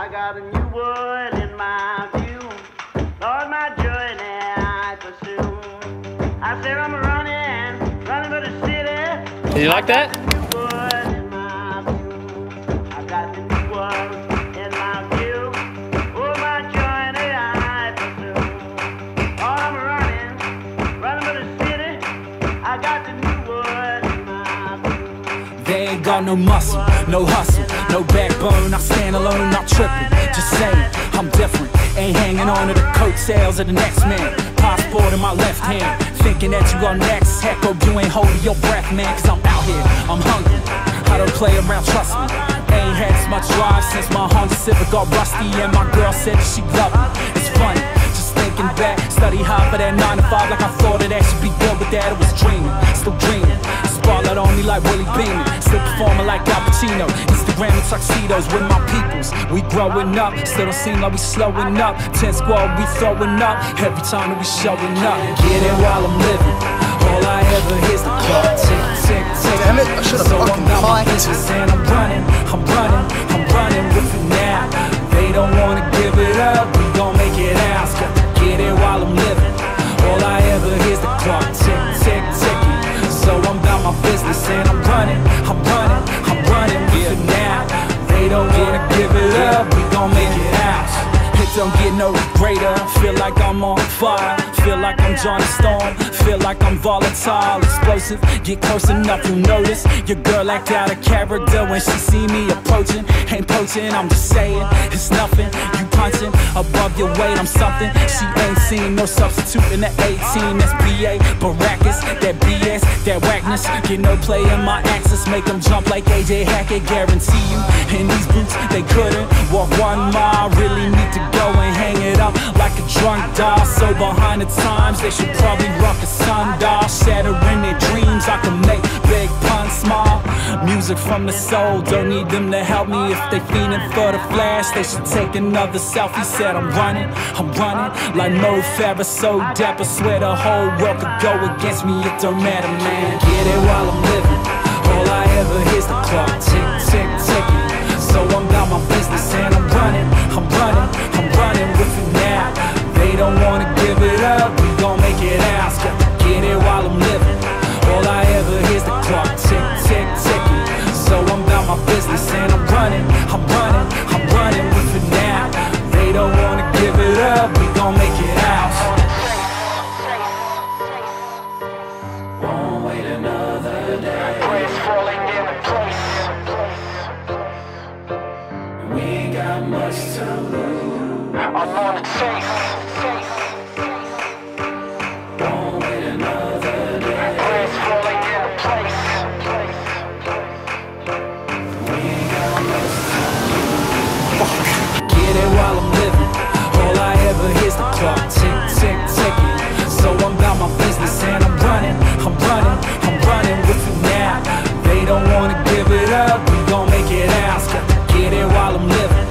I got a new world in my view. Lord, my journey I pursue. I said I'm running, running for the city. Did you like that? New world in my view. I got the new world in my view. Oh, my journey I pursue. Lord, I'm running, running for the city. I got the new world in my view. They ain't got no muscle, no hustle, no backbone. I stand alone, not tripping. Just saying, I'm different. Ain't hanging on to the coattails of the next man. Passport in my left hand, thinking that you are next. Heck, oh, you ain't holding your breath, man. Cause I'm out here, I'm hungry. I don't play around, trust me. Ain't had as much drive since my Honda Civic got rusty, and my girl said she loved me. It's funny. Just thinking back, study hard for that 9 to 5 like I thought it actually be good, but that it was dreaming, still dreaming. Spotlight on me like Willie Beamen, still performing like Al Pacino. Instagram and tuxedos with my peoples. We growing up, still don't seem like we slowing up. 10 squad, we throwing up every time that we showing up. Get it while I'm living. All I ever hear's the clock tick, tick, tick. Damn it, I should've So fucking I'm about my piped. business and I'm running, I'm running Wanna give it up, we gon' make it out. It don't get no greater. Feel like I'm on fire. Feel like I'm Johnny Storm. Feel like I'm volatile, explosive. Get close enough, you'll notice. Your girl act out of character when she see me approaching. Ain't poaching, I'm just saying it's nothing. You punching above your weight, I'm something. She ain't seen no substitute in the 18. That's BA, Baracus, that BS, that whackness. Get no play in my axis, make them jump like AJ Hackett. Guarantee you, in these boots, they couldn't walk one mile. Really need to go and hang it up like a drunk doll. So behind the times, they should probably rock a sundial. Shattering their dreams, I can make big puns small. Music from the soul, don't need them to help me. If they fiending for the flash, they should take another selfie. Said I'm running, I'm running like Mo Farah, so dapper. Swear the whole world could go against me, it don't matter, man. Get it while I'm living. All I ever hear's the clock tick, tick, tick, tick, ticking. So I'm about my business and I'm running, I'm running, I'm running with it now. They don't wanna give it up, we gon' make it out. Gotta get it while I'm living.